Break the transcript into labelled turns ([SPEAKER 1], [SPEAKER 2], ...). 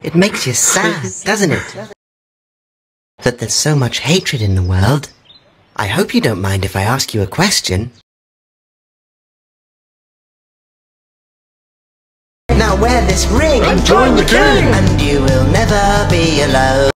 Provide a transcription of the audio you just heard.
[SPEAKER 1] It makes you sad, doesn't it? That there's so much hatred in the world. I hope you don't mind if I ask you a question. Now wear this ring
[SPEAKER 2] And join the gang.
[SPEAKER 1] And you will never be alone